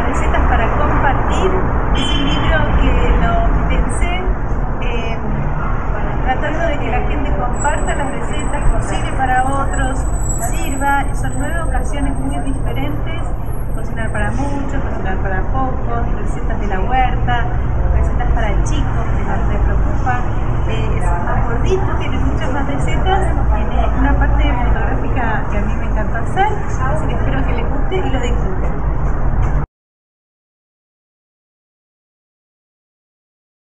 Recetas para Compartir. Es un libro que lo pensé eh, tratando de que la gente comparta las recetas, cocine para otros, sirva. Son nueve ocasiones muy diferentes. Cocinar para muchos, cocinar para pocos, recetas de la huerta, recetas para chicos, que más les preocupa. Eh, es más gordito, tiene muchas más recetas, tiene una parte fotográfica que a mí me encantó hacer, así que espero que les guste y lo de